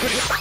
good enough.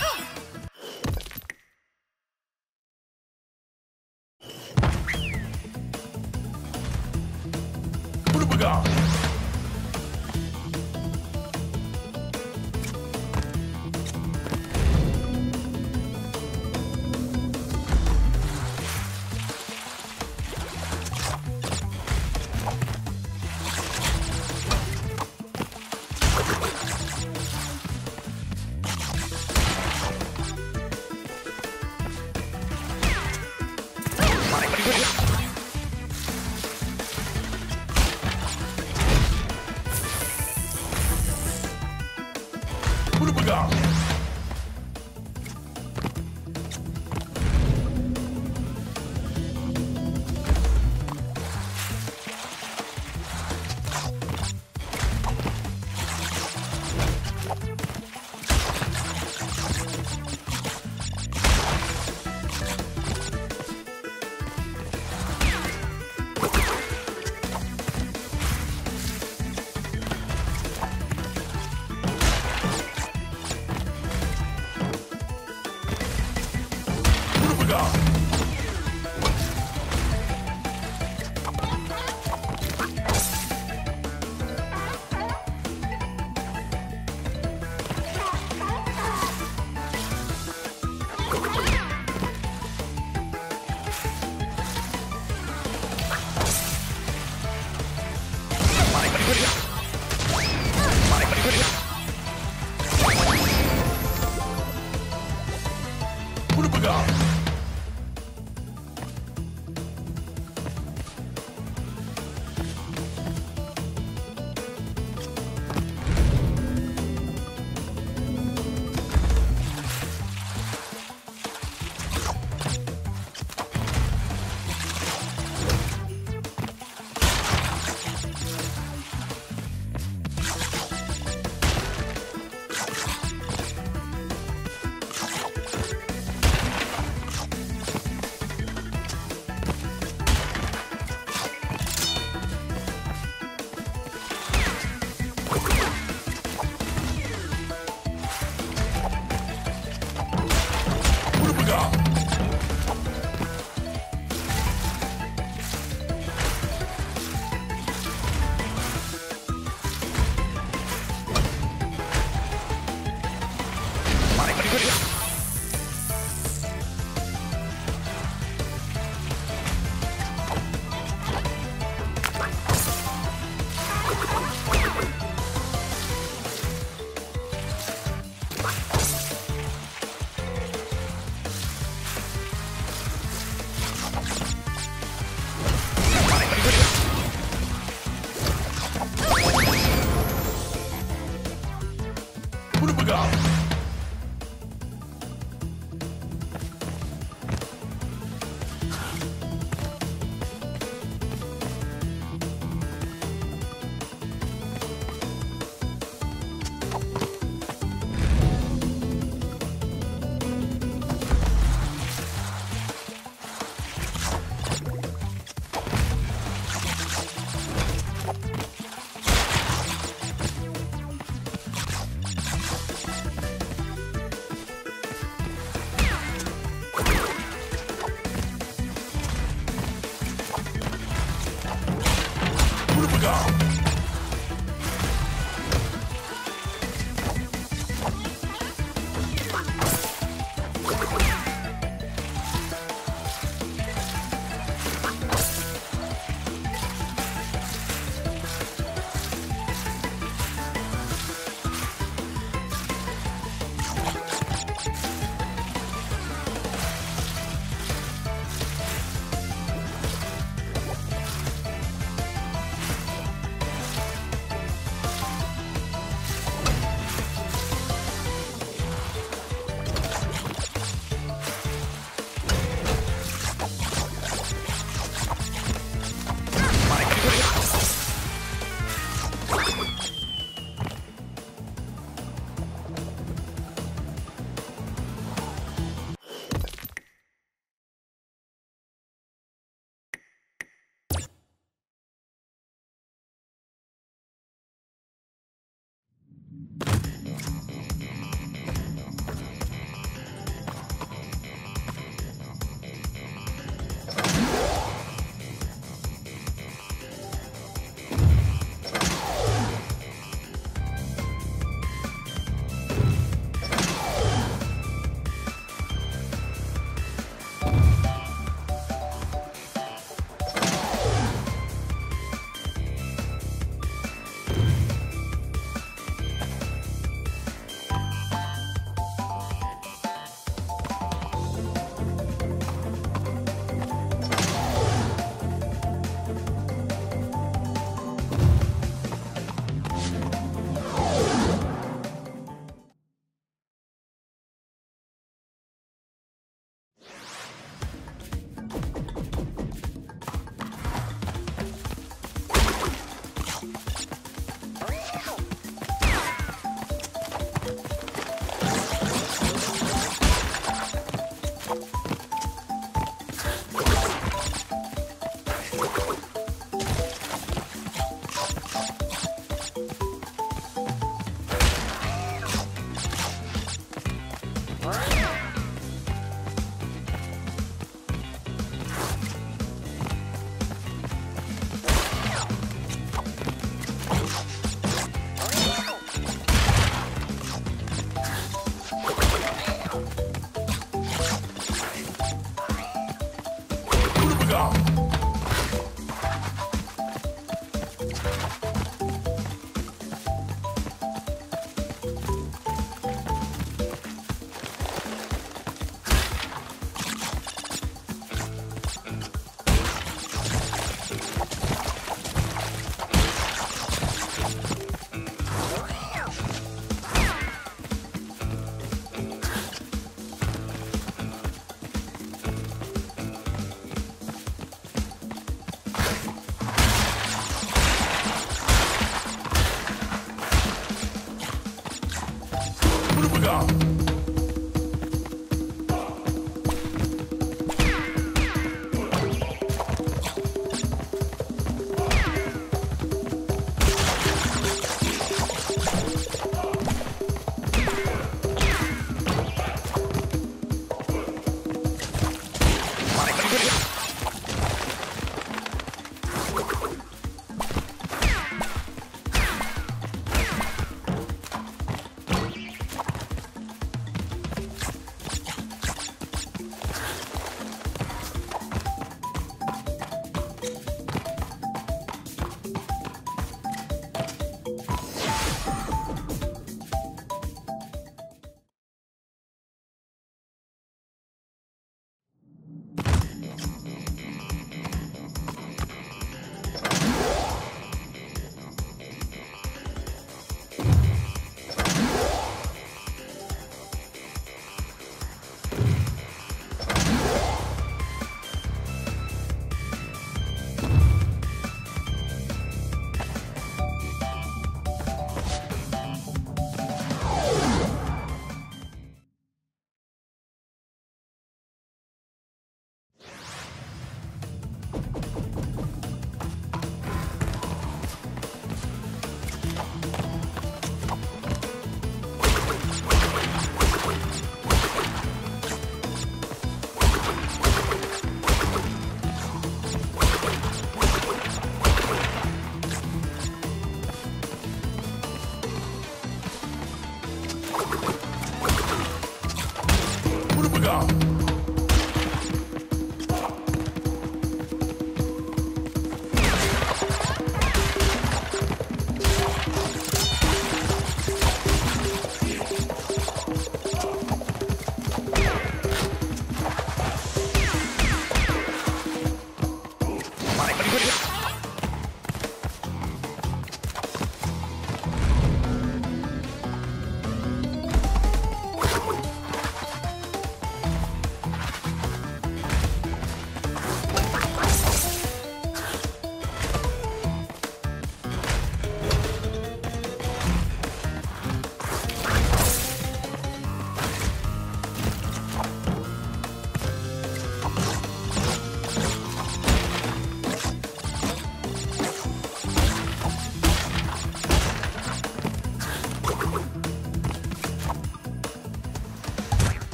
パリパリパるパ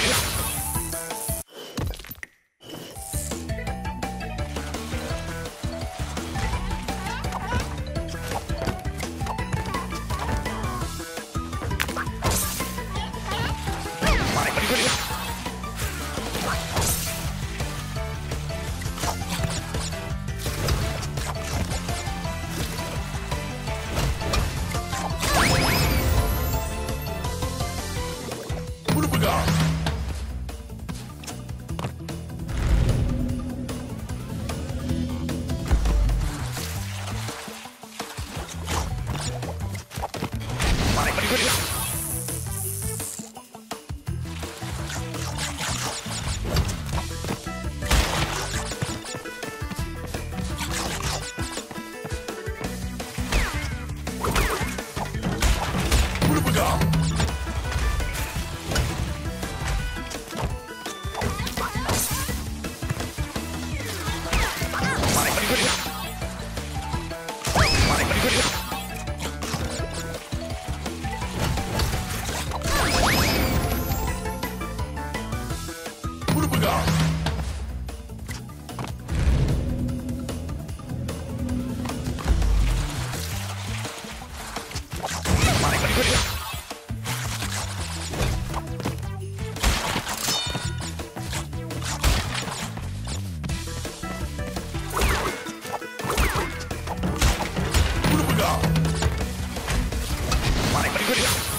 it Good.